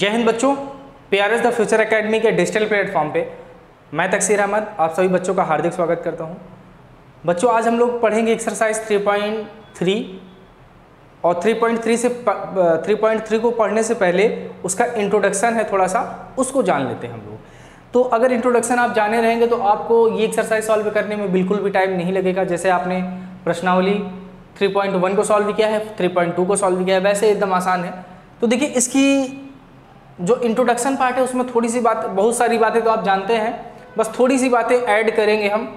जय हिंद बच्चों PRS the future academy के डिजिटल प्लेटफॉर्म पे मैं तकसीर अहमद, आप सभी बच्चों का हार्दिक स्वागत करता हूँ। बच्चों, आज हम लोग पढ़ेंगे एक्सरसाइज 3.3 और 3.3 से 3.3 को पढ़ने से पहले उसका इंट्रोडक्शन है थोड़ा सा, उसको जान लेते हैं हम लोग। तो अगर इंट्रोडक्शन आप जाने रहेंगे तो आपको ये एक्सरसाइज सॉल्व करने में बिल्कुल भी टाइम नहीं लगेगा। जैसे आपने प्रश्नावली 3.1 को सॉल्व किया है 3.2 को सॉल्व किया है, वैसे एकदम आसान है। तो देखिए, इसकी जो इंट्रोडक्शन पार्ट है, उसमें थोड़ी सी बात, बहुत सारी बातें तो आप जानते हैं। बस थोड़ी सी बातें ऐड करेंगे हम।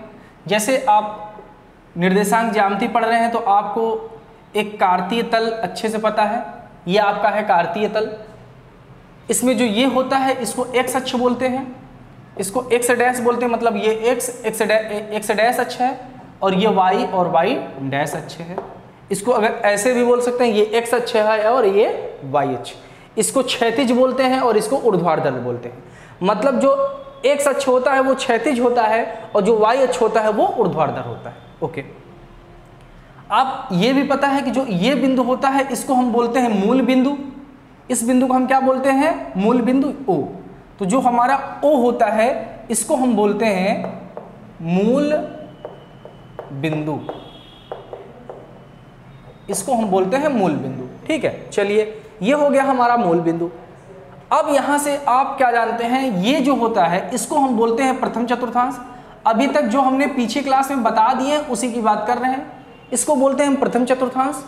जैसे आप निर्देशांक ज्यामिति पढ़ रहे हैं तो आपको एक कार्तीय तल अच्छे से पता है। ये आपका है कार्तीय तल। इसमें जो ये होता है, इसको एक्स अक्ष बोलते हैं। इसको एक्स डैश बोलते हैं मतलब ये एक्स एक्स एक्स डैश अक्ष है, और ये वाई और वाई डैश अच्छे है। इसको अगर ऐसे भी बोल सकते हैं, ये एक्स अक्ष है और ये वाई अक्ष इसको क्षैतिज बोलते हैं और इसको ऊर्ध्वाधर बोलते हैं। मतलब जो एक्स अक्ष होता है वो क्षैतिज होता है और जो वाई अक्ष होता है वो ऊर्ध्वाधर होता है। ओके। आप ये भी पता है कि जो ये बिंदु होता है, इसको हम बोलते हैं मूल बिंदु। इस बिंदु को हम क्या बोलते हैं? मूल बिंदु ओ तो जो हमारा ओ होता है, इसको हम बोलते हैं मूल बिंदु। इसको हम बोलते हैं मूल बिंदु। ठीक है, चलिए। ये हो गया हमारा मूल बिंदु। अब यहाँ से आप क्या जानते हैं? ये जो होता है, इसको हम बोलते हैं प्रथम चतुर्थांश। अभी तक जो हमने पीछे क्लास में बता दिए, उसी की बात कर रहे हैं। इसको बोलते हैं हम प्रथम चतुर्थांश।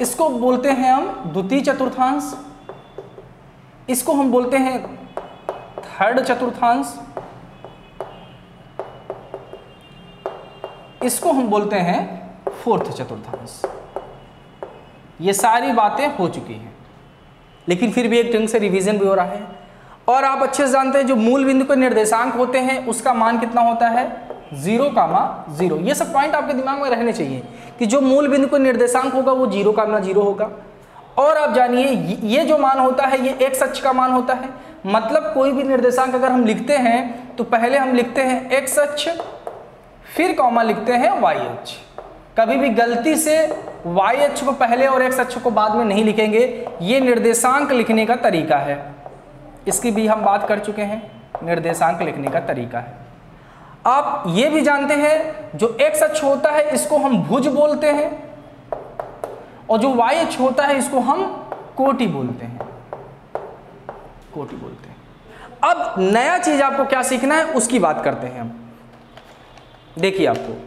इसको बोलते हैं हम द्वितीय चतुर्थांश। इसको हम बोलते हैं थर्ड चतुर्थांश। इसको हम बोलते हैं फोर्थ चतुर्थांश। ये सारी बातें हो चुकी हैं। लेकिन फिर भी एक ढंग से रिवीजन भी हो रहा है। और आप अच्छे से जानते हैं, जो मूल बिंदु के निर्देशांक होते हैं, उसका मान कितना होता है? ज़ीरो कामा ज़ीरो ये सब पॉइंट आपके दिमाग में रहने चाहिए कि जो मूल बिंदु का निर्देशांक होगा, वो ज़ीरो कामा ज़ीरो होगा। और आप जानिए, ये जो मान होता है, ये एक्स अक्ष का मान होता है। मतलब कोई भी निर्देशांक अगर हम लिखते हैं तो पहले हम लिखते हैं एक्स अक्ष फिर कॉमा लिखते हैं वाई अक्ष। कभी भी गलती से वाई अक्ष को पहले और एक्स अक्ष को बाद में नहीं लिखेंगे, ये निर्देशांक लिखने का तरीका है। इसकी भी हम बात कर चुके हैं, निर्देशांक लिखने का तरीका है। आप ये भी जानते हैं, जो एक्स अक्ष होता है, इसको हम भुज बोलते हैं, और जो वाई अक्ष होता है, इसको हम कोटि बोलते हैं। कोटि बोलते हैं। अब नया चीज़ आपको क्या सीखना है, उसकी बात करते हैं हम। देखिए आपको,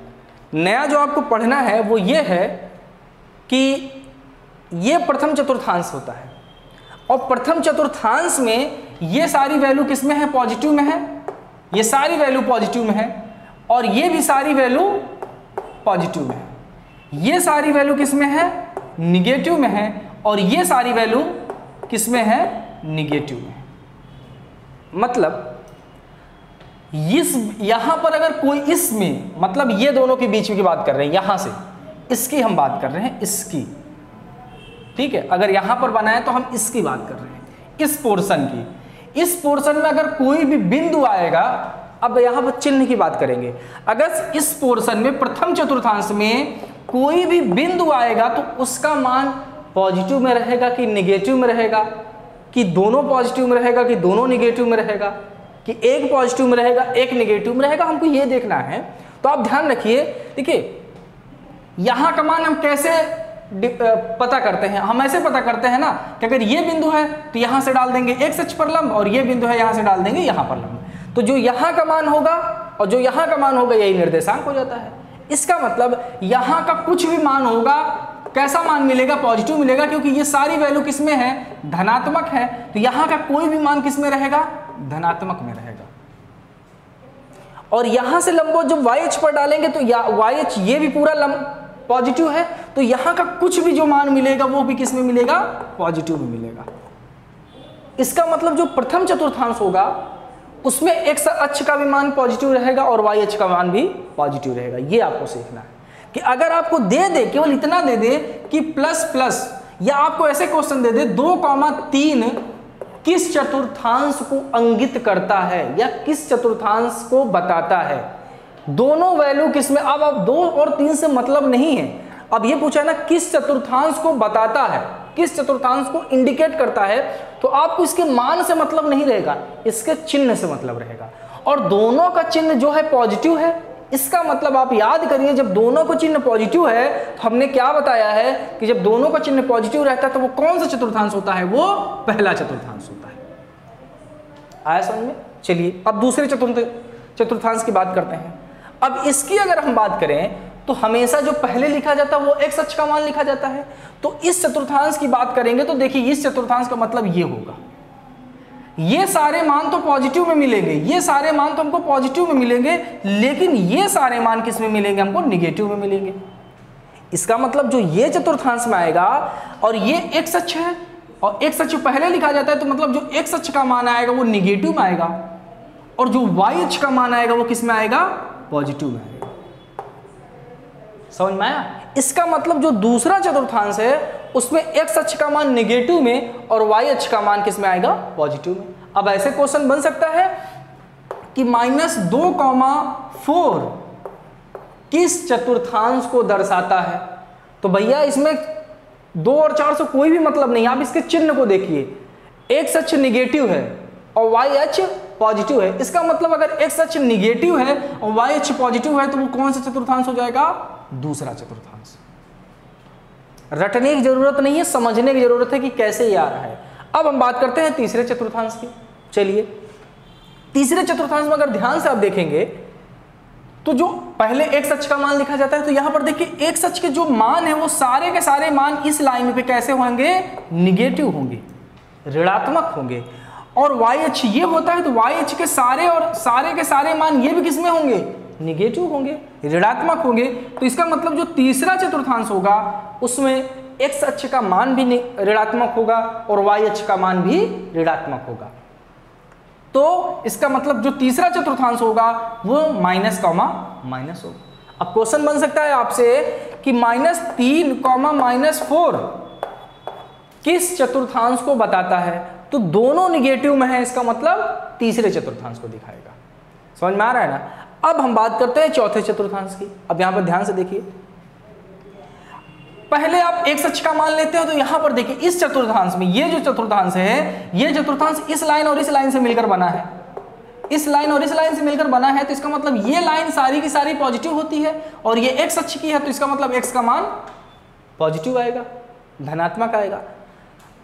नया जो आपको पढ़ना है, वो ये है कि ये प्रथम चतुर्थांश होता है। और प्रथम चतुर्थांश में ये सारी वैल्यू किसमें है? पॉजिटिव में है। ये सारी वैल्यू पॉजिटिव में है। और ये भी सारी वैल्यू पॉजिटिव में है। ये सारी वैल्यू किसमें है? निगेटिव में है। और ये सारी वैल्यू किसमें है? निगेटिव में मतलब इस, यहाँ पर अगर कोई इसमें मतलब ये दोनों के बीच की बात कर रहे हैं, यहाँ से इसकी हम बात कर रहे हैं, इसकी। ठीक है? अगर यहाँ पर बनाए तो हम इसकी बात कर रहे हैं। इस पोर्शन की। इस पोर्शन में अगर कोई भी बिंदु आएगा, अब यहाँ पर चिन्ह की बात करेंगे। अगर इस पोर्शन में, प्रथम चतुर्थांश में कोई भी बिंदु आएगा तो उसका मान पॉजिटिव में रहेगा कि निगेटिव में रहेगा? कि दोनों पॉजिटिव में रहेगा कि दोनों निगेटिव में रहेगा? कि एक पॉजिटिव में रहेगा, एक निगेटिव में रहेगा? हमको ये देखना है। तो आप ध्यान रखिए। देखिए यहाँ का मान हम कैसे पता करते हैं? हम ऐसे पता करते हैं ना कि अगर ये बिंदु है तो यहाँ से डाल देंगे एक सच पर लंब, और ये बिंदु है, यहाँ से डाल देंगे यहाँ पर लंब। तो जो यहाँ का मान होगा, और जो यहाँ का मान होगा, यही निर्देशांक हो जाता है। इसका मतलब यहाँ का कुछ भी मान होगा, कैसा मान मिलेगा? पॉजिटिव मिलेगा, क्योंकि ये सारी वैल्यू किसमें है? धनात्मक है। तो यहाँ का कोई भी मान किसमें रहेगा? धनात्मक में रहेगा। और यहाँ से लंबो जब वाई एच पर डालेंगे तो वाई एच ये भी पूरा लंब पॉजिटिव है तो यहाँ का कुछ भी जो मान मिलेगा, वो भी किसमें मिलेगा? पॉजिटिव में मिलेगा। इसका मतलब जो प्रथम चतुर्थांश होगा, उसमें एक्स अक्ष का भी मान पॉजिटिव रहेगा और वाई अक्ष का मान भी पॉजिटिव रहेगा। ये आपको सीखना है कि अगर आपको दे दे, केवल इतना दे दे कि प्लस प्लस, या आपको ऐसे क्वेश्चन दे दे, दो कॉमा तीन किस चतुर्थांश को अंगित करता है या किस चतुर्थांश को बताता है? दोनों वैल्यू किसमें? अब अब दो और तीन से मतलब नहीं है। अब ये पूछा है ना, किस चतुर्थांश को बताता है? किस चतुर्थांश को इंडिकेट करता है? तो आपको इसके मान से मतलब नहीं रहेगा, इसके चिन्ह से मतलब रहेगा। और दोनों का चिन्ह जो है पॉजिटिव है, इसका मतलब आप याद करिए, जब दोनों का चिन्ह पॉजिटिव है तो हमने क्या बताया है कि जब दोनों का चिन्ह पॉजिटिव रहता है तो वो कौन सा चतुर्थांश होता है? वो पहला चतुर्थांश होता है। आया समझ में? चलिए, अब दूसरे चतुर्थ चतुर्थांश की बात करते हैं। अब इसकी अगर हम बात करें तो हमेशा जो पहले लिखा जाता है वो एक्स अक्ष का मान लिखा जाता है। तो इस चतुर्थांश की बात करेंगे तो देखिए इस चतुर्थांश का मतलब ये होगा। ये सारे मान तो पॉजिटिव में मिलेंगे, ये सारे मान तो हमको पॉजिटिव में मिलेंगे, लेकिन ये सारे मान किसमें मिलेंगे? हमको निगेटिव में मिलेंगे। इसका मतलब जो ये चतुर्थांश में आएगा, और ये एक सच है, और एक सच पहले लिखा जाता है तो मतलब जो एक सच का मान आएगा वो निगेटिव में आएगा, और जो वाई अक्ष का मान आएगा वो किसमें आएगा? पॉजिटिव आएगा समझ में आया? इसका मतलब जो दूसरा चतुर्थांश है, उसमें एक्स अक्ष का मान निगेटिव में और वाई अक्ष का मान किसमें आएगा? पॉजिटिव में। अब ऐसे क्वेश्चन बन सकता है कि माइनस दो कॉमा फोर किस चतुर्थांश को दर्शाता है? तो भैया, इसमें दो और चार से कोई भी मतलब नहीं आप इसके चिन्ह को देखिए। एक्स अक्ष निगेटिव है और वाई अक्ष पॉजिटिव है। इसका मतलब अगर एक्स अक्ष निगेटिव है और वाई अक्ष पॉजिटिव है तो वो कौन सा चतुर्थांश हो जाएगा? दूसरा चतुर्थांश। रटने की ज़रूरत नहीं है, समझने की ज़रूरत है कि कैसे ये आ रहा है। अब हम बात करते हैं तीसरे चतुर्थांश की। चलिए, तीसरे चतुर्थांश में अगर ध्यान से आप देखेंगे तो जो पहले एक सच का मान लिखा जाता है तो यहाँ पर देखिए, एक सच के जो मान है, वो सारे के सारे मान इस लाइन पे कैसे होंगे? निगेटिव होंगे, ऋणात्मक होंगे। और वाई एच ये होता है तो वाई एच के सारे और सारे के सारे मान ये भी किसमें होंगे? निगेटिव होंगे, ऋणात्मक होंगे। तो इसका मतलब जो तीसरा चतुर्थांश होगा, उसमें एक्स अक्ष का मान भी ऋणात्मक होगा और वाई अक्ष का मान भी ऋणात्मक होगा। तो इसका मतलब जो तीसरा चतुर्थांश होगा, वो माइनस कॉमा माइनस होगा। अब क्वेश्चन बन सकता है आपसे कि माइनस तीन कॉमा माइनस फोर किस चतुर्थांश को बताता है? तो दोनों निगेटिव में है, इसका मतलब तीसरे चतुर्थांश को दिखाएगा। समझ में आ रहा है ना? अब हम बात करते हैं चौथे चतुर्थांश की। अब यहाँ पर ध्यान से देखिए। पहले आप एक सच का मान लेते हो तो यहाँ पर देखिए, इस चतुर्थांश में, ये जो चतुर्थांश है, ये चतुर्थांश इस लाइन और इस लाइन से मिलकर बना है। इस लाइन और इस लाइन से मिलकर बना है तो इसका मतलब ये लाइन सारी की सारी पॉजिटिव होती है, और ये एक्स अक्ष की है तो इसका मतलब एक्स का मान पॉजिटिव आएगा, धनात्मक आएगा।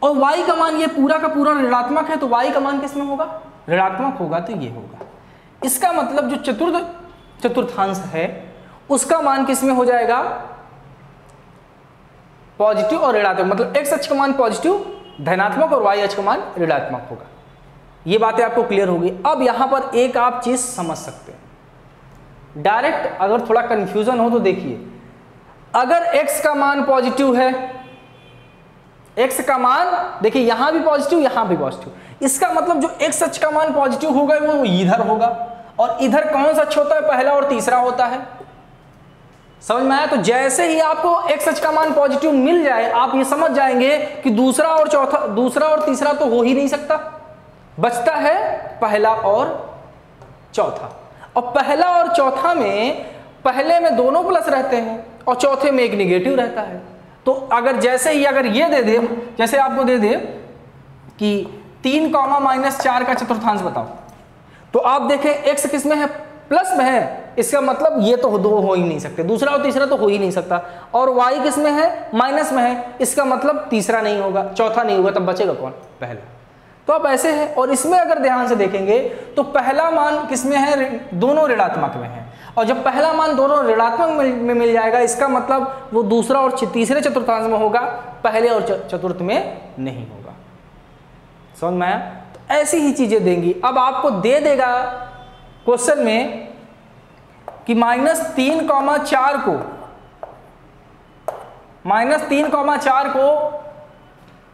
और y का मान ये पूरा का पूरा ऋणात्मक है तो y का मान किसमें होगा? ऋणात्मक होगा तो ये होगा। इसका मतलब जो चतुर्थ चतुर्थांश है, उसका मान किसमें हो जाएगा? पॉजिटिव और ऋणात्मक। मतलब एक्स अक्ष का मान पॉजिटिव, धनात्मक और वाई अक्ष का मान ऋणात्मक होगा। ये बातें आपको क्लियर होगी। अब यहाँ पर एक आप चीज़ समझ सकते हैं। डायरेक्ट अगर थोड़ा कंफ्यूजन हो तो देखिए। अगर x का मान पॉजिटिव है x का मान, देखिए यहाँ भी पॉजिटिव यहाँ भी पॉजिटिव इसका मतलब जो x अक्ष का मान पॉजिटिव होगा, वो इधर होगा. और इधर कौन सा अक्ष होता है? पहला और तीसरा होता है. समझ में आया? तो जैसे ही आपको एक्स एच का मान पॉजिटिव मिल जाए, आप ये समझ जाएँगे कि दूसरा और चौथा, दूसरा और तीसरा तो हो ही नहीं सकता. बचता है पहला और चौथा. और पहला और चौथा में, पहले में दोनों प्लस रहते हैं और चौथे में एक निगेटिव रहता है. तो अगर जैसे ही अगर ये दे दे, जैसे आपको दे दे कि तीन कॉमा माइनस चार का चतुर्थांश बताओ। तो आप देखें एक्स किसमें है? प्लस में है। इसका मतलब ये तो दो हो ही नहीं सकते। दूसरा और तीसरा तो हो ही नहीं सकता। और वाई किसमें है? माइनस में है। इसका मतलब तीसरा नहीं होगा, चौथा नहीं होगा, तब बचेगा कौन? पहला। तो आप ऐसे है, और इसमें अगर ध्यान से देखेंगे तो पहला मान किसमें है? दोनों ऋणात्मक में है। और जब पहला मान दोनों ऋणात्मक में मिल जाएगा, इसका मतलब वो दूसरा और तीसरे चतुर्थांश में होगा, पहले और चतुर्थ में नहीं होगा। समझ में आया? तो ऐसी ही चीज़ें देंगी। अब आपको दे देगा क्वेश्चन में कि माइनस तीन कॉमा चार को, माइनस तीन कॉमा चार को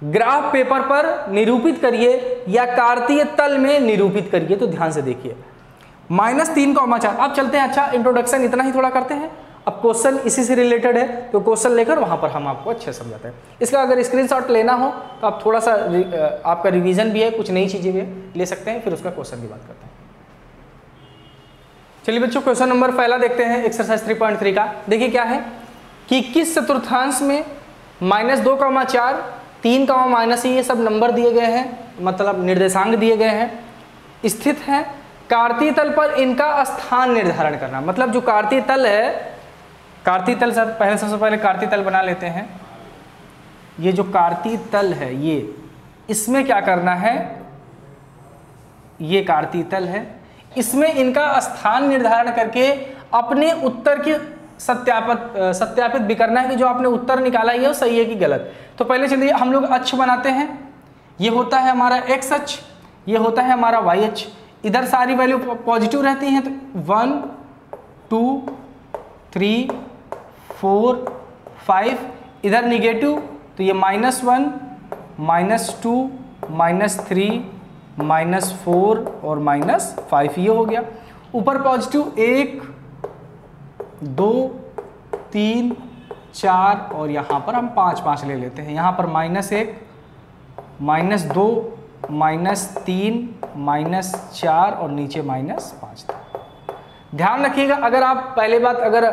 ग्राफ पेपर पर निरूपित करिए या कार्तीय तल में निरूपित करिए तो ध्यान से देखिए। माइनस तीन कॉमा चार। अब चलते हैं अच्छा इंट्रोडक्शन इतना ही थोड़ा करते हैं। अब क्वेश्चन इसी से रिलेटेड है तो क्वेश्चन लेकर वहाँ पर हम आपको अच्छे समझाते हैं। इसका अगर स्क्रीनशॉट लेना हो तो आप थोड़ा सा आपका रिवीजन भी है, कुछ नई चीज़ें भी ले सकते हैं, फिर उसका क्वेश्चन की बात करते हैं। चलिए बच्चों क्वेश्चन नंबर पहला देखते हैं एक्सरसाइज 3.3 का। देखिए क्या है, कि किस चतुर्थांश में माइनस दो कौमा चार, तीन का माइनस ये सब नंबर दिए गए हैं मतलब निर्देशांक दिए गए हैं, स्थित है कार्तीय तल पर इनका स्थान निर्धारण करना। मतलब जो कार्तीय तल है, कार्तीय तल सर पहले सबसे पहले कार्तीय तल बना लेते हैं। ये जो कार्तीय तल है, ये, इसमें क्या करना है? ये कार्तीय तल है। इसमें इनका स्थान निर्धारण करके अपने उत्तर की सत्यापित सत्यापित भी करना है कि जो आपने उत्तर निकाला है वो सही है कि गलत। तो पहले चलिए, हम लोग अक्ष बनाते हैं। ये होता है हमारा एक्स अक्ष, ये होता है हमारा वाई अक्ष। इधर सारी वैल्यू पॉजिटिव रहती हैं तो one two three four five इधर निगेटिव तो ये minus one minus two minus three minus four और माइनस फाइव ये हो गया। ऊपर पॉजिटिव एक, दो, तीन, चार और यहाँ पर हम पाँच पाँच ले लेते हैं। यहाँ पर माइनस एक माइनस दो माइनस तीन, माइनस चार और नीचे माइनस पाँच था। ध्यान रखिएगा, अगर आप पहले बात अगर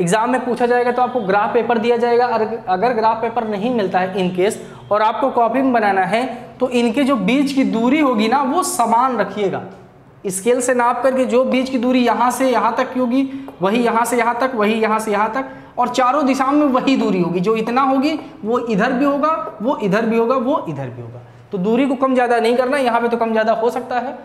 एग्ज़ाम में पूछा जाएगा तो आपको ग्राफ पेपर दिया जाएगा। अगर ग्राफ पेपर नहीं मिलता है इन केस और आपको कॉपी में बनाना है तो इनके जो बीच की दूरी होगी ना, वो समान रखिएगा। स्केल से नाप करके जो बीच की दूरी यहाँ से यहाँ तक की होगी, वही यहाँ से यहाँ तक, वही यहाँ से यहाँ तक और चारों दिशाओं में वही दूरी होगी। जो इतना होगी, वो इधर भी होगा, वो इधर भी होगा, वो इधर भी होगा। तो दूरी को कम ज़्यादा नहीं करना, यहाँ पे तो कम ज़्यादा हो सकता है।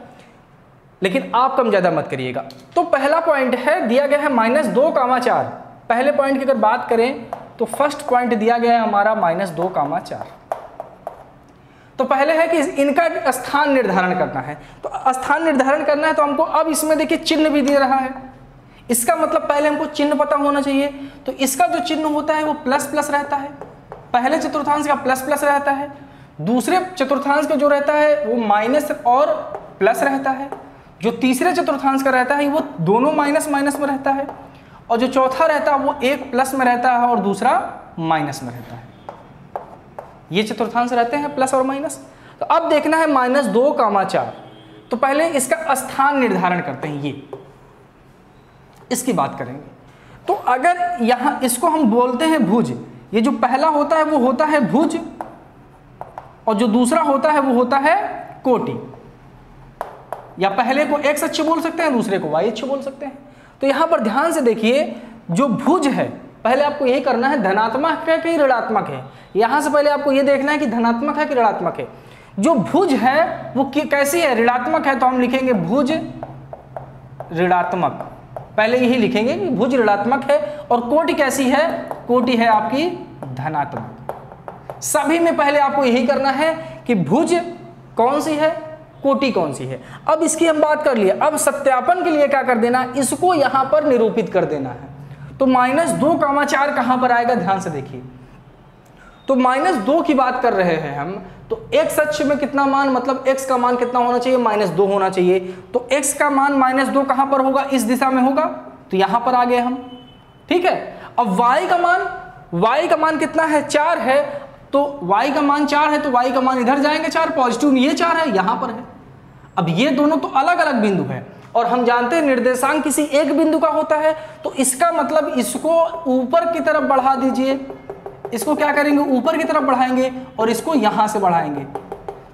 लेकिन आप कम ज़्यादा मत करिएगा। तो पहला पॉइंट है, दिया गया है माइनस दो कामा चार। पहले पॉइंट की अगर बात करें तो फ़र्स्ट पॉइंट दिया गया है हमारा माइनस दो कामा चार। तो पहले है कि इनका स्थान निर्धारण करना है। तो स्थान निर्धारण करना है तो हमको अब इसमें देखिए चिन्ह भी दे रहा है। इसका मतलब पहले हमको चिन्ह पता होना चाहिए। तो इसका जो चिन्ह होता है वो प्लस प्लस रहता है। पहले चतुर्थांश का प्लस प्लस रहता है। दूसरे चतुर्थांश का जो रहता है, वो माइनस और प्लस रहता है। जो तीसरे चतुर्थांश का रहता है, वो दोनों माइनस माइनस में रहता है। और जो चौथा रहता है, वो एक प्लस में रहता है और दूसरा माइनस में रहता है। ये चतुर्थांश रहते हैं प्लस और माइनस तो अब देखना है माइनस दो कामा चार। तो पहले इसका स्थान निर्धारण करते हैं, ये। इसकी बात करेंगे। तो अगर यहाँ इसको हम बोलते हैं भुज, ये जो पहला होता है, वो होता है भुज। और जो दूसरा होता है, वो होता है कोटि। या पहले को एक्स अच्छे बोल सकते हैं, दूसरे को वाई अच्छे बोल सकते हैं। तो यहाँ पर ध्यान से देखिए, जो भुज है, पहले आपको यही करना है, धनात्मक है कि ऋणात्मक है? यहाँ से पहले आपको यह देखना है कि धनात्मक है कि ऋणात्मक है। जो भुज है, वो कैसी है? ऋणात्मक है तो हम लिखेंगे भुज ऋणात्मक। पहले यही लिखेंगे कि भुज ऋणात्मक है और कोटि कैसी है? कोटि है आपकी धनात्मक। सभी में पहले आपको यही करना है कि भुज कौन सी है, कोटि कौन सी है। अब इसकी हम बात कर लिए। अब सत्यापन के लिए क्या कर देना इसको यहाँ पर निरूपित कर देना है। तो माइनस दो कामा चार कहाँ पर आएगा? ध्यान से देखिए। तो माइनस दो की बात कर रहे हैं हम तो एक्स अक्ष में कितना मान मतलब एक्स का मान कितना होना चाहिए? माइनस दो होना चाहिए। तो एक्स का मान माइनस दो कहाँ पर होगा? इस दिशा में होगा। तो यहाँ पर आ गए हम। ठीक है? अब y का मान, y का मान कितना है? चार है। तो y का मान चार है तो y का मान इधर जाएँगे चार पॉजिटिव ये चार है, यहाँ पर है। अब ये दोनों तो अलग अलग बिंदु है, और हम जानते हैं निर्देशांक किसी एक बिंदु का होता है तो इसका मतलब इसको ऊपर की तरफ़ बढ़ा दीजिए। इसको क्या करेंगे? ऊपर की तरफ़ बढ़ाएँगे, और इसको यहाँ से बढ़ाएँगे।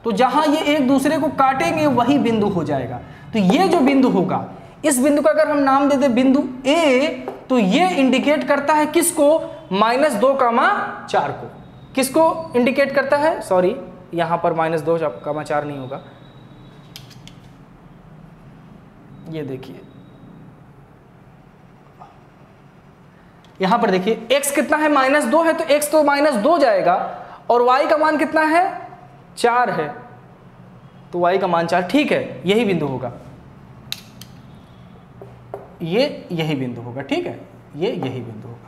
तो जहाँ ये एक दूसरे को काटेंगे, वही बिंदु हो जाएगा। तो ये जो बिंदु होगा, इस बिंदु का अगर हम नाम दे दे बिंदु ए तो ये इंडिकेट करता है किसको? माइनस दो कामा चार को। किसको इंडिकेट करता है? सॉरी यहाँ पर माइनस दो कामा चार नहीं होगा। ये देखिए। यहाँ पर देखिए, x कितना है? माइनस दो है तो x तो माइनस दो जाएगा। और y का मान कितना है? चार है। तो y का मान चार, ठीक है, यही बिंदु होगा। ये यही बिंदु होगा, ठीक है? ये यही बिंदु होगा।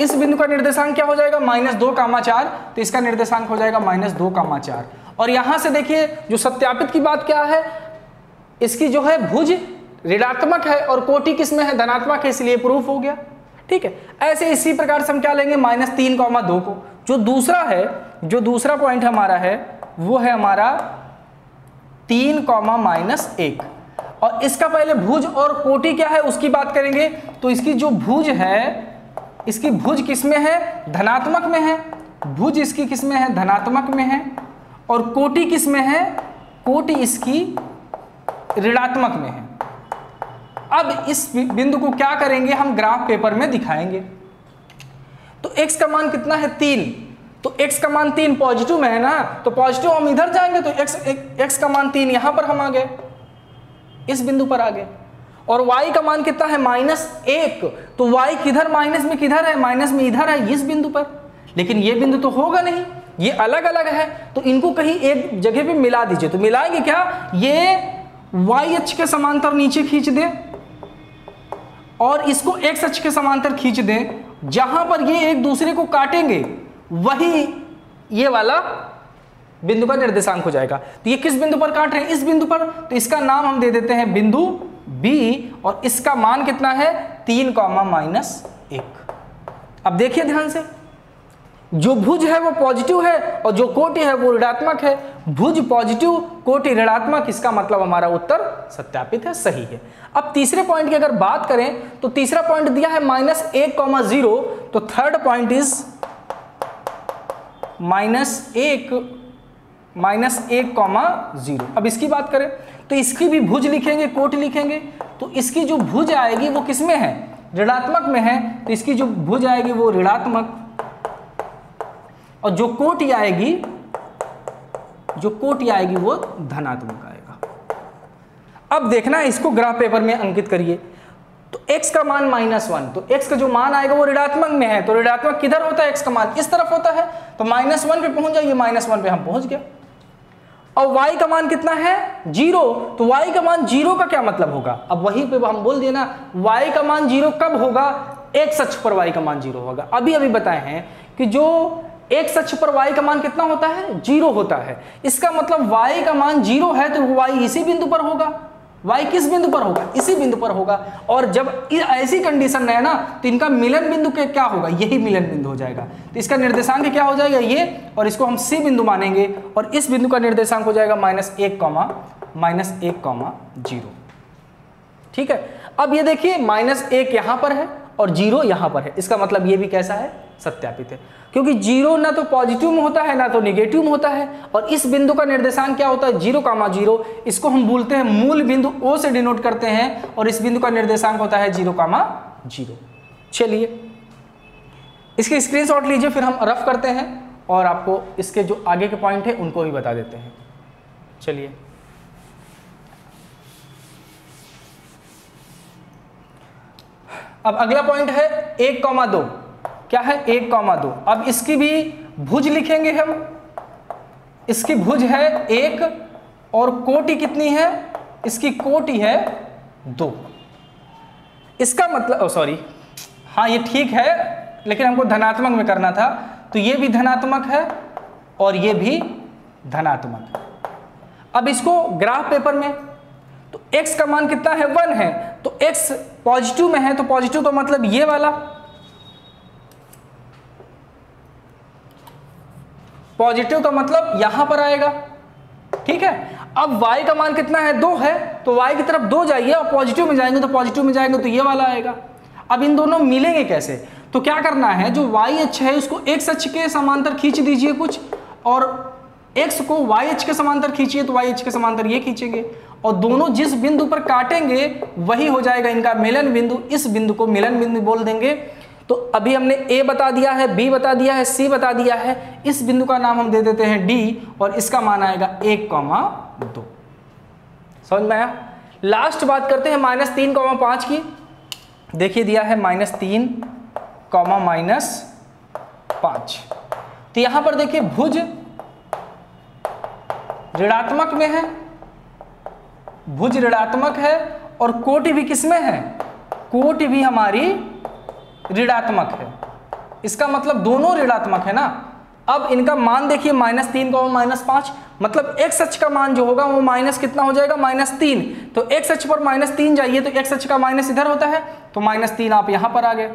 इस बिंदु का निर्देशांक क्या हो जाएगा? माइनस दो कामा चार। तो इसका निर्देशांक हो जाएगा माइनस दो कामा चार। और यहाँ से देखिए, जो सत्यापित की बात क्या है? इसकी जो है भुज ऋणात्मक है और कोटि किसमें है? धनात्मक है, इसलिए प्रूफ हो गया। ठीक है? ऐसे इसी प्रकार से हम क्या लेंगे? माइनस तीन कौमा दो को। जो दूसरा है, जो दूसरा पॉइंट हमारा है, वो है हमारा तीन कौमा माइनस एक। और इसका पहले भुज और कोटि क्या है? उसकी बात करेंगे। तो इसकी जो भुज है इसकी भुज किसमें है? धनात्मक में है। भुज इसकी किसमें है? धनात्मक में है। और कोटि किसमें है? कोटि इसकी ऋणात्मक में है। अब इस बिंदु को क्या करेंगे? हम ग्राफ पेपर में दिखाएँगे। तो x का मान कितना है? तीन। तो x का मान तीन पॉजिटिव में है ना? तो पॉजिटिव हम इधर जाएँगे तो x x का मान तीन यहाँ पर हम आ गए। इस बिंदु पर आ गए। और y का मान कितना है? माइनस एक। तो y किधर माइनस में किधर है? माइनस में इधर है इस बिंदु पर। लेकिन ये बिंदु तो होगा नहीं। ये अलग अलग है। तो इनको कहीं एक जगह पे मिला दीजिए। तो मिलाएँगे क्या? ये y अक्ष के समांतर नीचे खींच दे और इसको x अक्ष के समांतर खींच दे। जहाँ पर ये एक दूसरे को काटेंगे, वही ये वाला बिंदु का निर्देशांक हो जाएगा। तो ये किस बिंदु पर काट रहे हैं? इस बिंदु पर। तो इसका नाम हम दे देते हैं बिंदु बी और इसका मान कितना है? तीन कॉमा माइनस एक। अब देखिए ध्यान से। जो भुज है वो पॉजिटिव है और जो कोटि है वो ऋणात्मक है। भुज पॉजिटिव, कोटि ऋणात्मक, इसका मतलब हमारा उत्तर सत्यापित है, सही है। अब तीसरे पॉइंट की अगर बात करें तो तीसरा पॉइंट दिया है माइनस एक कॉमा ज़ीरो तो थर्ड पॉइंट इज़ माइनस एक माइनस एक कॉमा ज़ीरो। अब इसकी बात करें तो इसकी भी भुज लिखेंगे, कोट लिखेंगे तो इसकी जो भुज आएगी वो किसमें है? ऋणात्मक में है तो इसकी जो भुज आएगी वो ऋणात्मक। और जो कोट आएगी, जो कोट आएगी वो धनात्मक आएगा। अब देखना इसको ग्राफ पेपर में अंकित करिए। तो x का मान माइनस वन तो x का जो मान आएगा वो ऋणात्मक में है तो ऋणात्मक किधर होता है? x का मान इस तरफ़ होता है तो माइनस वन पे पहुँच जाइए, माइनस वन पे हम पहुँच गया और y का मान कितना है? ज़ीरो। तो y का मान ज़ीरो का क्या मतलब होगा? अब वही पे हम बोल दिए ना, y का मान ज़ीरो कब होगा? एक सच पर y का मान ज़ीरो होगा। अभी अभी बताए हैं कि जो एक सच पर y का मान कितना होता है? ज़ीरो होता है। इसका मतलब y का मान ज़ीरो है तो y इसी बिंदु पर होगा। Y किस बिंदु पर होगा? इसी बिंदु पर होगा। और जब ऐसी कंडीशन है ना तो इनका मिलन बिंदु के क्या होगा? यही मिलन बिंदु हो जाएगा। तो इसका निर्देशांक क्या हो जाएगा? ये, और इसको हम सी बिंदु मानेंगे। और इस बिंदु का निर्देशांक हो जाएगा माइनस एक कॉमा माइनस एक कॉमा ज़ीरो ठीक है? अब ये देखिए माइनस एक यहाँ पर है और ज़ीरो यहाँ पर है। इसका मतलब ये भी कैसा है? सत्यापित है। क्योंकि ज़ीरो ना तो पॉजिटिव में होता है, ना तो निगेटिव में होता है। और इस बिंदु का निर्देशांक क्या होता है? Zero comma zero. इसको हम बोलते हैं मूल बिंदु ओ से डिनोट करते हैं और इस बिंदु का निर्देशांक होता है ज़ीरो कामा ज़ीरो। चलिए, इसके स्क्रीनशॉट लीजिए, फिर हम रफ करते हैं और आपको इसके जो आगे के पॉइंट है, उनको भी बता देते हैं। चलिए। अब अगला पॉइंट है एक कॉमा दो। क्या है एक कॉमा दो? अब इसकी भी भुज लिखेंगे हम। इसकी भुज है एक और कोटि कितनी है? इसकी कोटि है दो। इसका मतलब सॉरी हाँ ये ठीक है, लेकिन हमको धनात्मक में करना था। तो ये भी धनात्मक है और ये भी धनात्मक अब इसको ग्राफ पेपर में तो x का मान कितना है? वन है। तो x पॉजिटिव में है तो पॉजिटिव का मतलब ये वाला। पॉजिटिव का मतलब यहाँ पर आएगा। ठीक है? अब y का मान कितना है? दो है। तो y की तरफ़ दो जाइए और पॉजिटिव में जाएँगे तो पॉजिटिव में जाएँगे तो ये वाला आएगा। अब इन दोनों मिलेंगे कैसे? तो क्या करना है? जो y अक्ष है, उसको x अक्ष के समांतर खींच दीजिए कुछ और x को y अक्ष के समांतर खींचिए तो y अक्ष के समांतर ये खींचेंगे। और दोनों जिस बिंदु पर काटेंगे, वही हो जाएगा इनका मिलन बिंदु। इस बिंदु को मिलन बिंदु बोल देंगे। तो अभी हमने ए बता दिया है बी बता दिया है सी बता दिया है। इस बिंदु का नाम हम दे देते हैं डी और इसका मान आएगा एक कॉमा दो। समझ में आया? लास्ट बात करते हैं माइनस तीन कॉमा पाँच की। देखिए दिया है माइनस तीन कॉमा माइनस पाँच। तो यहाँ पर देखिए भुज ऋणात्मक में है, भुज ऋणात्मक है और कोटि भी किसमें है? कोटि भी हमारी ऋणात्मक है। इसका मतलब दोनों ऋणात्मक है ना? अब इनका मान देखिए, माइनस तीन का माइनस पाँच। मतलब एक्स अक्ष का मान जो होगा, वो माइनस कितना हो जाएगा? माइनस तीन। तो एक्स अक्ष पर माइनस तीन जाइए तो एक्स अक्ष का माइनस इधर होता है तो माइनस तीन आप यहाँ पर आ गए।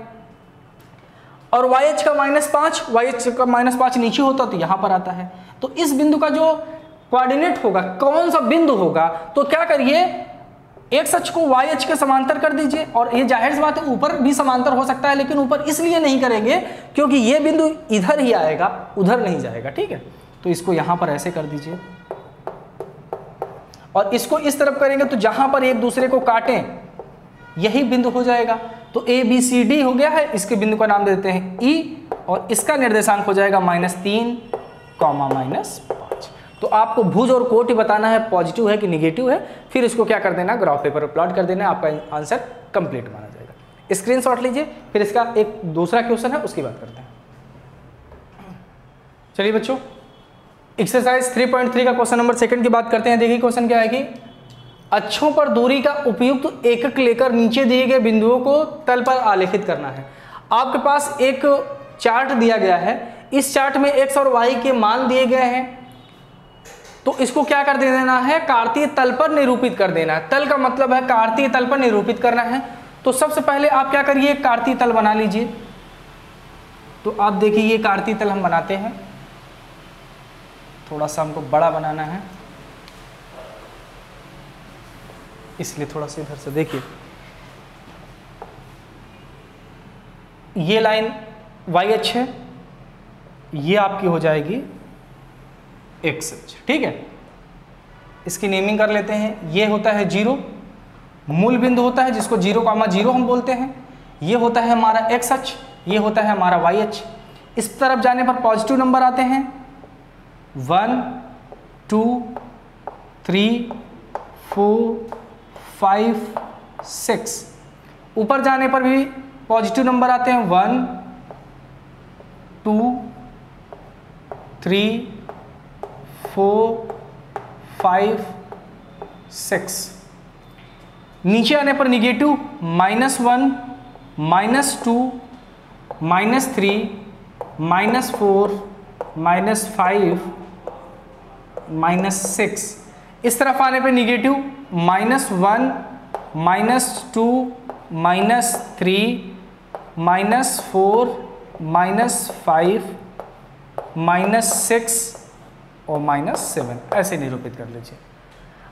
और वाई एच का माइनस पाँच वाई एच का माइनस पाँच नीचे होता तो यहाँ पर आता है। तो इस बिंदु का जो कोऑर्डिनेट होगा, कौन सा बिंदु होगा तो क्या करिए? एक सच को वाई एच के समांतर कर दीजिए और ये ज़ाहिर सी बात है, ऊपर भी समांतर हो सकता है, लेकिन ऊपर इसलिए नहीं करेंगे क्योंकि ये बिंदु इधर ही आएगा, उधर नहीं जाएगा, ठीक है? तो इसको यहाँ पर ऐसे कर दीजिए। और इसको इस तरफ़ करेंगे तो जहाँ पर एक दूसरे को काटें, यही बिंदु हो जाएगा। तो ए बी सी डी हो गया है, इसके बिंदु का नाम देते हैं ई e और इसका निर्देशांक हो जाएगा माइनस तीन, कॉमा माइनस तो आपको भुज और कोट ही बताना है पॉजिटिव है कि निगेटिव है, फिर इसको क्या कर देना ग्राफ पेपर पर प्लॉट कर देना, आपका आंसर कंप्लीट माना जाएगा। स्क्रीनशॉट लीजिए, फिर इसका एक दूसरा क्वेश्चन है, उसकी बात करते हैं। चलिए बच्चों एक्सरसाइज 3.3 का क्वेश्चन नंबर सेकंड की बात करते हैं, देखिए क्वेश्चन क्या है कि अच्छों पर दूरी का उपयुक्त एकक लेकर नीचे दिए गए बिंदुओं को तल पर आलेखित करना है। आपके पास एक चार्ट दिया गया है, इस चार्ट में एक्स और वाई के मान दिए गए हैं तो इसको क्या कर देना है? कार्तीय तल पर निरूपित कर देना है। तल का मतलब है कार्तीय तल पर निरूपित करना है। तो सबसे पहले आप क्या करिए? कार्तीय तल बना लीजिए। तो आप देखिए, ये कार्तीय तल हम बनाते हैं। थोड़ा सा हमको बड़ा बनाना है। इसलिए थोड़ा सा इधर से देखिए। ये लाइन वाई एच है। ये आपकी हो जाएगी एक्स एच ठीक है? इसकी नेमिंग कर लेते हैं। ये होता है ज़ीरो। मूल बिंदु होता है जिसको ज़ीरो कामा ज़ीरो हम बोलते हैं। ये होता है हमारा एक्स एच ये होता है हमारा वाई एच इस तरफ़ जाने पर पॉजिटिव नंबर आते हैं। One two three four five six ऊपर जाने पर भी पॉजिटिव नंबर आते हैं। One two three four five six नीचे आने पर negative minus one minus two minus three minus four minus five minus six इस तरफ़ आने पे negative minus one minus two minus three minus four minus five minus six और minus seven, ऐसे निरूपित कर लीजिए।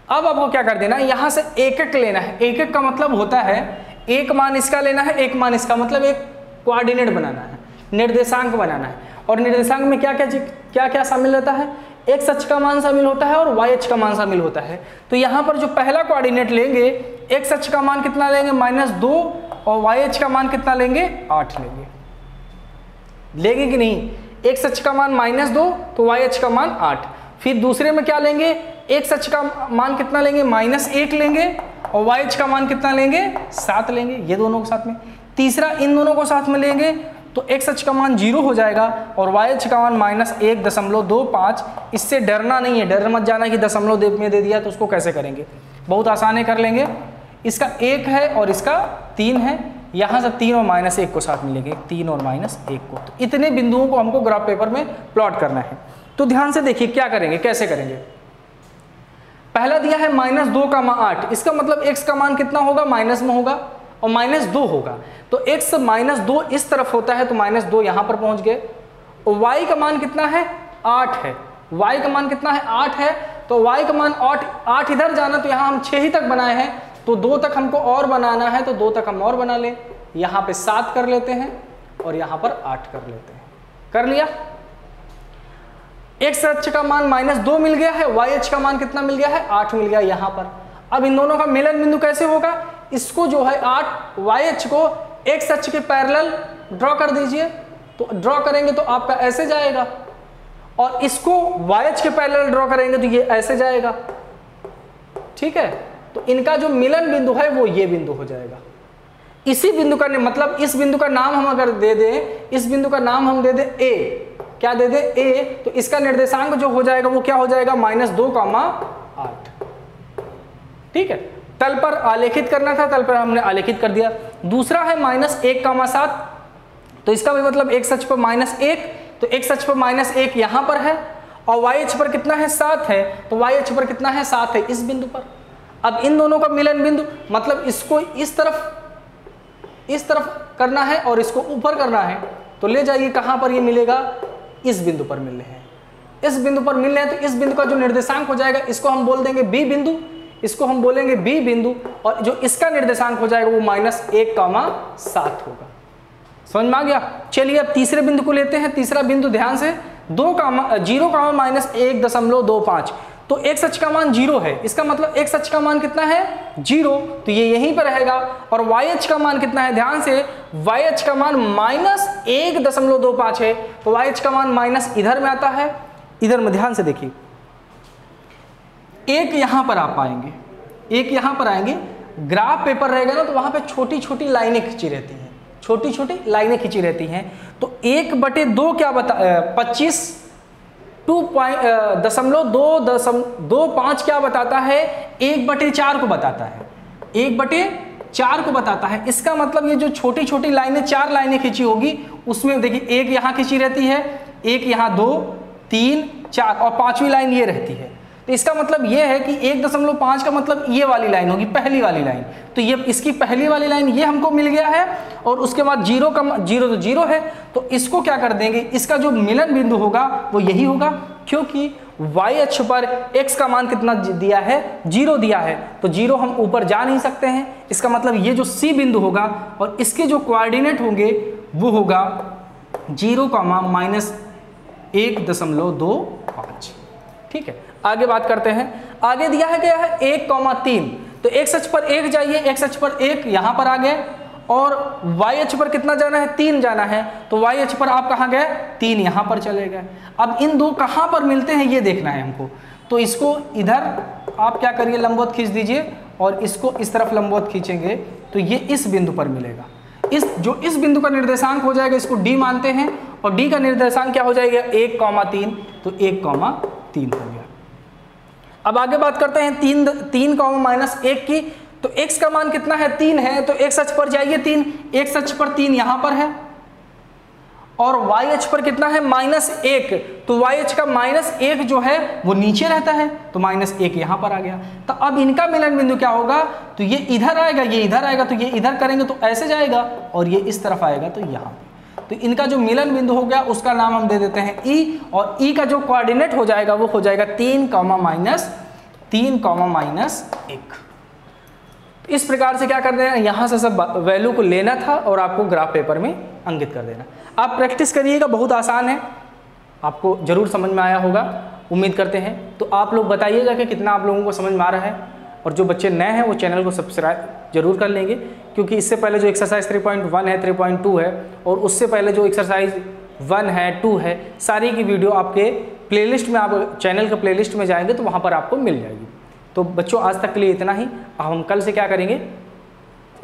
अब आपको क्या कर देना है? यहाँ से एक एक लेना है। एक एक का मतलब होता है, एक मान इसका लेना है, एक मान इसका मतलब एक कोऑर्डिनेट बनाना है, निर्देशांक बनाना है। और निर्देशांक में क्या क्या क्या क्या शामिल रहता है? एक्स अक्ष का मान शामिल होता है और वाई अक्ष का मान शामिल होता है। तो यहाँ पर जो पहला कोऑर्डिनेट लेंगे एक्स अक्ष का मान कितना लेंगे? माइनस दो और वाई अक्ष का मान कितना लेंगे? आठ लेंगे। लेंगे कि नहीं? एक्स अक्ष का मान माइनस दो तो वाई अक्ष का मान आठ। फिर दूसरे में क्या लेंगे? एक्स अक्ष का मान कितना लेंगे? माइनस एक लेंगे, और वाई अक्ष का मान कितना लेंगे? सात लेंगे, ये दोनों के साथ में। तीसरा इन दोनों को साथ में लेंगे तो एक्स अक्ष का मान ज़ीरो हो जाएगा, और वाई एच का मान माइनस एक दशमलव दो पाँच। इससे डरना नहीं है, डर मत जाना कि दशमलव दे, में दे दिया तो उसको कैसे करेंगे। बहुत आसान है कर लेंगे। इसका एक है और इसका तीन है। यहाँ से तीन और माइनस एक को साथ मिलेंगे, तीन और माइनस एक को। तो इतने बिंदुओं को हमको ग्राफ पेपर में प्लॉट करना है। तो ध्यान से देखिए क्या करेंगे, कैसे करेंगे। पहला दिया है माइनस दो का मान आठ। इसका मतलब एक्स का मान कितना होगा? माइनस में होगा और माइनस दो होगा। तो एक्स माइनस दो इस तरफ़ होता है तो माइनस दो यहाँ पर पहुँच गए। और वाई का मान कितना है? आठ है। वाई का मान कितना है? आठ है। तो वाई का मान आठ आठ इधर जाना तो यहाँ हम छह ही तक बनाए हैं। तो दो तक हमको और बनाना है तो दो तक हम और बना लें। यहाँ पे सात कर लेते हैं और यहाँ पर आठ कर लेते हैं। कर लिया? एक्स अक्ष का मान माइनस दो मिल गया है, वाई अक्ष का मान कितना मिल गया है? आठ मिल गया यहाँ पर। अब इन दोनों का मिलन बिंदु कैसे होगा? इसको जो है आठ, वाई एच को एक्स अक्ष के पैरल ड्रॉ कर दीजिए। तो ड्रॉ करेंगे तो आपका ऐसे जाएगा। और इसको वाई एच के पैरल ड्रॉ करेंगे तो ये ऐसे जाएगा। ठीक है? तो इनका जो मिलन बिंदु है, वो ये बिंदु हो जाएगा। इसी बिंदु का मतलब इस बिंदु का नाम हम अगर दे दें, इस बिंदु का नाम हम दे दें ए क्या दे दें? ए तो इसका निर्देशांक जो हो जाएगा, वो क्या हो जाएगा? माइनस दो कामा आठ। ठीक है? तल पर आलेखित करना था, तल पर हमने आलेखित कर दिया। दूसरा है माइनस एक कामा सात। तो इसका भी मतलब एक सच पर माइनस एक। तो एक सच पर माइनस एक यहाँ पर है, और वाई एच पर कितना है? सात है। तो वाई एच पर कितना है? सात है इस बिंदु पर। अब इन दोनों का मिलन बिंदु मतलब इसको इस तरफ़ इस तरफ़ करना है और इसको ऊपर करना है। तो ले जाइए कहाँ पर ये मिलेगा? इस बिंदु पर मिल रहे हैं। इस बिंदु पर मिल रहे हैं तो इस बिंदु का जो निर्देशांक हो जाएगा, इसको हम बोल देंगे बी बिंदु, इसको हम बोलेंगे बी बिंदु और जो इसका निर्देशांक हो जाएगा वो माइनस एक कामा सात होगा। समझ में आ गया? चलिए अब तीसरे बिंदु को लेते हैं। तीसरा बिंदु ध्यान से, दो कामा, ज़ीरो कामा माइनस एक दशमलव दो पाँच। तो एक सच का मान ज़ीरो है। इसका मतलब एक सच का मान कितना है? ज़ीरो। तो ये यहीं पर रहेगा। और वाई एच का मान कितना है? ध्यान से। वाई एच का मान माइनस एक दशमलव दो पाँच है। तो वाई एच का मान माइनस इधर में आता है। इधर में ध्यान से देखिए। एक यहाँ पर आप पाएँगे एक यहाँ पर आएँगे। ग्राफ पेपर रहेगा ना तो वहाँ पे छोटी छोटी लाइनें खींची रहती हैं। छोटी छोटी लाइनें खींची रहती हैं। तो एक बटे दो क्या बता पच्चीस टू पॉइंट दशमलव दो, दशम, दो पाँच क्या बताता है? एक बटे चार को बताता है। एक बटे चार को बताता है। इसका मतलब ये जो छोटी छोटी लाइनें, चार लाइनें खींची होगी, उसमें देखिए एक यहाँ खींची रहती है, एक यहाँ दो, तीन, चार, और पांचवी लाइन ये रहती है। तो इसका मतलब ये है कि एक दशमलव पाँच का मतलब ये वाली लाइन होगी, पहली वाली लाइन। तो ये, इसकी पहली वाली लाइन ये हमको मिल गया है, और उसके बाद ज़ीरो का ज़ीरो तो ज़ीरो है तो इसको क्या कर देंगे? इसका जो मिलन बिंदु होगा, वो यही होगा, क्योंकि वाई अक्ष पर एक्स का मान कितना दिया है? ज़ीरो दिया है। तो ज़ीरो हम ऊपर जा नहीं सकते हैं। इसका मतलब ये जो सी बिंदु होगा, और इसके जो कोऑर्डिनेट होंगे, वो होगा ज़ीरो का मान माइनस एक दशमलव दो पाँच। ठीक है? आगे बात करते हैं। आगे दिया है क्या है? एक कौमा तीन। तो एक सच पर एक जाइए, एक सच पर एक यहाँ पर आ गए। और वाई एच पर कितना जाना है? तीन जाना है। तो वाई एच पर आप कहाँ गए? तीन यहाँ पर चले गए। अब इन दो कहाँ पर मिलते हैं, ये देखना है हमको। तो इसको इधर आप क्या करिए लंबोत खींच दीजिए और इसको इस तरफ़ लंबोत खींचेंगे तो ये इस बिंदु पर मिलेगा। इस, जो इस बिंदु का निर्देशांक हो जाएगा, इसको डी मानते हैं। और डी का निर्देशांक क्या हो जाएगा? एक कौमा तीन। तो एक कौमा तीन हो गया। अब आगे बात करते हैं तीन तीन कॉमा माइनस एक की। तो x का मान कितना है? तीन है तो x अक्ष पर जाइए तीन। x अक्ष पर तीन यहाँ पर है। और y अक्ष पर कितना है? माइनस एक। तो y अक्ष का माइनस एक जो है, वो नीचे रहता है तो माइनस एक यहाँ पर आ गया। तो अब इनका मिलन बिंदु क्या होगा? तो ये इधर आएगा, ये इधर आएगा तो ये इधर करेंगे तो ऐसे जाएगा और ये इस तरफ़ आएगा तो यहाँ तो इनका जो मिलन बिंदु हो गया उसका नाम हम दे देते हैं ई e, और ई e का जो कोऑर्डिनेट हो जाएगा वो हो जाएगा तीन कॉमा माइनस तीन कॉमा माइनस एक। इस प्रकार से क्या कर देना यहाँ से सब वैल्यू को लेना था और आपको ग्राफ पेपर में अंकित कर देना। आप प्रैक्टिस करिएगा बहुत आसान है। आपको ज़रूर समझ में आया होगा। उम्मीद करते हैं। तो आप लोग बताइएगा कि कितना आप लोगों को समझ में आ रहा है। और जो बच्चे नए हैं वो चैनल को सब्सक्राइब ज़रूर कर लेंगे। क्योंकि इससे पहले जो एक्सरसाइज 3.1 है 3.2 है, और उससे पहले जो एक्सरसाइज वन है टू है, सारी की वीडियो आपके प्लेलिस्ट में, आप चैनल के प्लेलिस्ट में जाएँगे तो वहाँ पर आपको मिल जाएगी। तो बच्चों, आज तक के लिए इतना ही। हम कल से क्या करेंगे?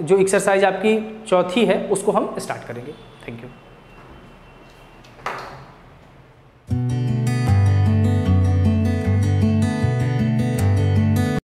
जो एक्सरसाइज आपकी चौथी है, उसको हम स्टार्ट करेंगे। Thank you